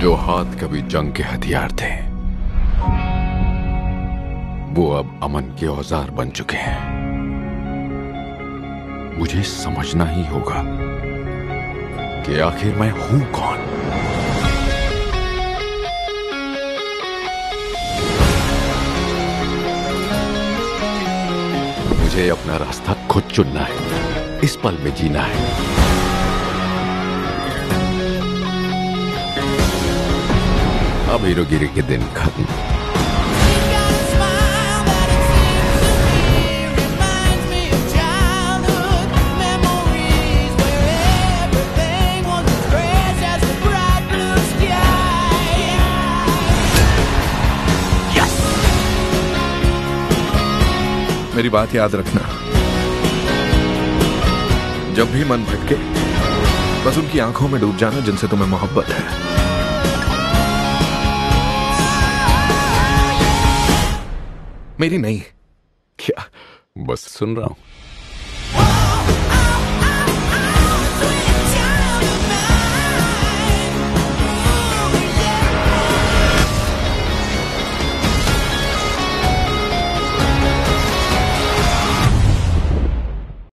जो हाथ कभी जंग के हथियार थे, वो अब अमन के औज़ार बन चुके हैं। मुझे समझना ही होगा कि आखिर मैं हूँ कौन। मुझे अपना रास्ता खुद चुनना है, इस पल में जीना है। अब हीरोगिरी के दिन खत्म मेरी बात याद रखना। जब भी मन भटके, बस उनकी आँखों में डूब जाना जिनसे तुम्हें मोहब्बत है। मेरी नहीं। क्या? बस सुन रहा हूँ।